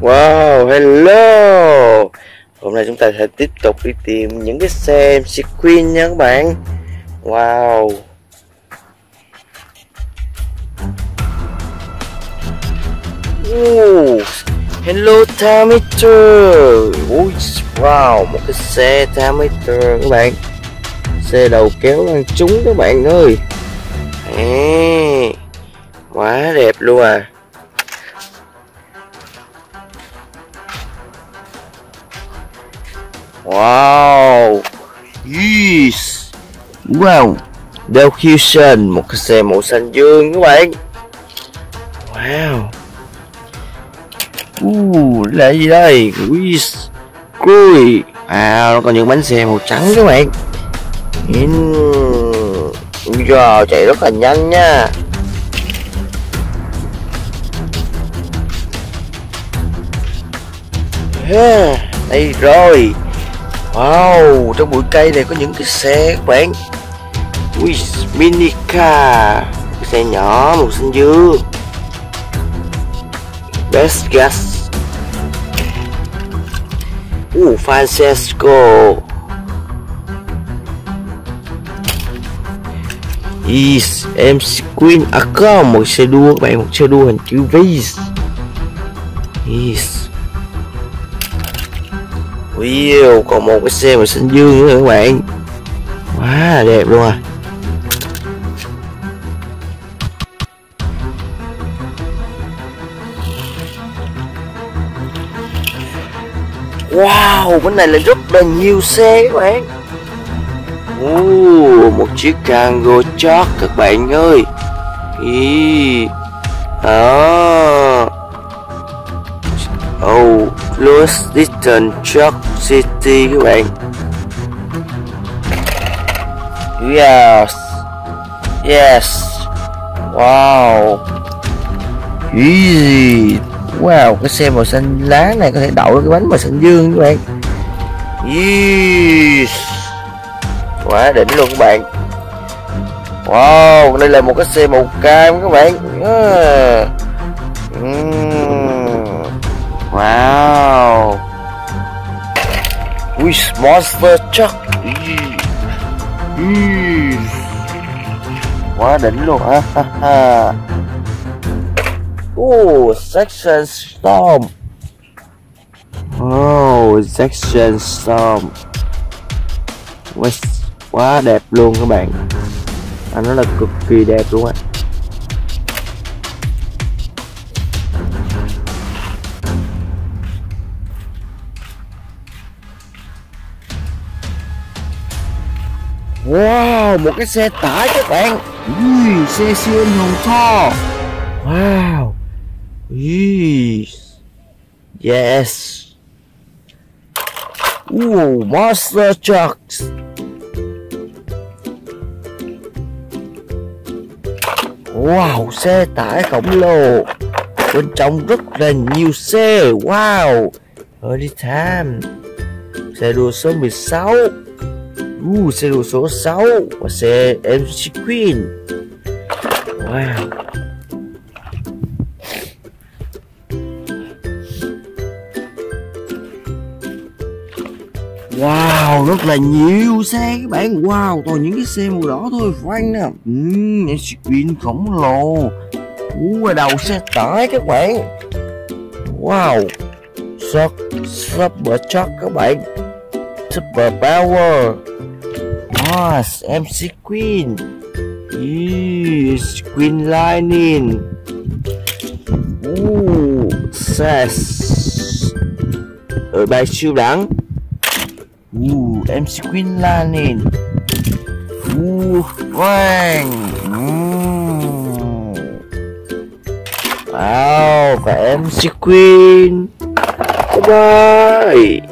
Wow, hello. Hôm nay chúng ta sẽ tiếp tục đi tìm những cái xe MC Queen nha các bạn. Wow. Ooh, Hello Timeter Ui, Wow, một cái xe Timeter các bạn. Xe đầu kéo đang trúng các bạn ơi. À, Quá đẹp luôn à. Wow. Yes. Wow. Delcution Một cái xe màu xanh dương các bạn. Wow. Uh, là gì đây? Yes. Cui À nó còn những bánh xe màu trắng các bạn. In. Giờ chạy rất là nhanh nha. Yeah, Đây rồi. Wow, trong bụi cây này có những cái xe các bạn Ui, mini car. Cái xe nhỏ màu xanh dương Best gas Uh, Francesco. Yes, em Queen À có một xe đua các bạn, một xe đua hình chữ V. Yes. Wow, còn một cái xe màu xanh dương nữa các bạn. Quá là đẹp luôn à. Wow, bên này là rất là nhiều xe các bạn. Uh, Một chiếc cargo truck các bạn ơi. Ý. Đó. Oh, Louis Vuitton Truck City các bạn Yes. Yes. Wow. Easy. Wow, cái xe màu xanh lá này có thể đậu cái bánh màu xanh dương các bạn. Yes. Quá đỉnh luôn các bạn. Wow, đây là một cái xe màu cam các bạn. Yeah. Hmm. Wow. Ui, Monster Truck Quá đỉnh luôn. Ha ha ha. Oh, Section Storm. Oh, Section Storm. Quá đẹp luôn các bạn. Anh nói là cực kỳ đẹp luôn á. Wow, một cái xe tải các bạn. Ui, xe siêu anh hùng Thor Wow. Yes Yes. Ooh, Monster Trucks Wow, xe tải khổng lồ. Bên trong rất là nhiều xe. Wow. Early time. Xe đua số 16 Uh, xe đồ số 6 Và xe MC Queen. Wow. Wow, rất là nhiều xe các bạn. Wow, toàn những cái xe màu đỏ thôi Frank nè. Uhm, MC Queen khổng lồ. Uh, đầu xe tải các bạn. Wow. Shop, Super Truck các bạn. Super Power. Boss, MC Queen. Yes, Queen Lightning. Ooh, Sass. Ở bài siêu đẳng. Ooh, MC Queen Lightning. Ooh, Frank mm. Wow, và MC Queen. Bye bye.